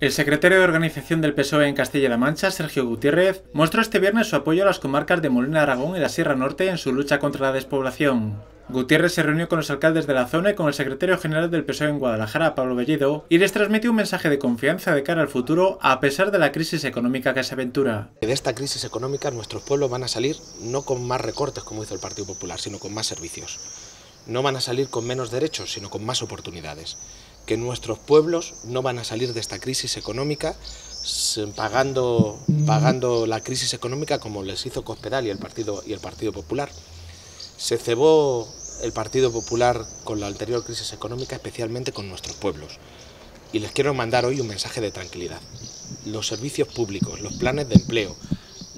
El secretario de Organización del PSOE en Castilla-La Mancha, Sergio Gutiérrez, mostró este viernes su apoyo a las comarcas de Molina Aragón y la Sierra Norte en su lucha contra la despoblación. Gutiérrez se reunió con los alcaldes de la zona y con el secretario general del PSOE en Guadalajara, Pablo Bellido, y les transmitió un mensaje de confianza de cara al futuro a pesar de la crisis económica que se aventura. De esta crisis económica nuestros pueblos van a salir no con más recortes como hizo el Partido Popular, sino con más servicios. No van a salir con menos derechos, sino con más oportunidades que nuestros pueblos no van a salir de esta crisis económica pagando, pagando la crisis económica como les hizo Cospedal y el Partido, y el Partido Popular. Se cebó el Partido Popular con la anterior crisis económica, especialmente con nuestros pueblos. Y les quiero mandar hoy un mensaje de tranquilidad. Los servicios públicos, los planes de empleo,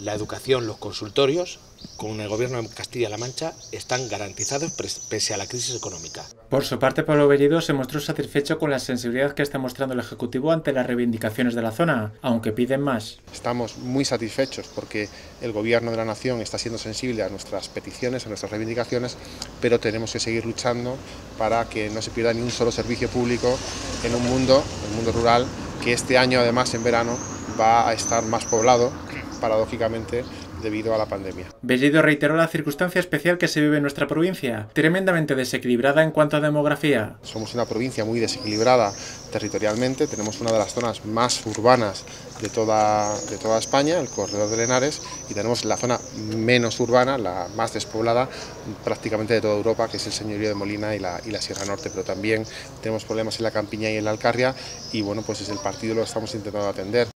la educación, los consultorios, con el gobierno de Castilla-La Mancha, están garantizados pese a la crisis económica. Por su parte, Pablo Bellido se mostró satisfecho con la sensibilidad que está mostrando el Ejecutivo ante las reivindicaciones de la zona, aunque piden más. Estamos muy satisfechos porque el Gobierno de la Nación está siendo sensible a nuestras peticiones, a nuestras reivindicaciones, pero tenemos que seguir luchando para que no se pierda ni un solo servicio público en un mundo, el mundo rural, que este año además en verano va a estar más poblado paradójicamente debido a la pandemia. Bellido reiteró la circunstancia especial que se vive en nuestra provincia, tremendamente desequilibrada en cuanto a demografía. Somos una provincia muy desequilibrada territorialmente, tenemos una de las zonas más urbanas de toda, de toda España, el corredor de Lenares, y tenemos la zona menos urbana, la más despoblada prácticamente de toda Europa, que es el señorío de Molina y la, y la Sierra Norte, pero también tenemos problemas en la Campiña y en la Alcarria, y bueno, pues es el partido lo estamos intentando atender.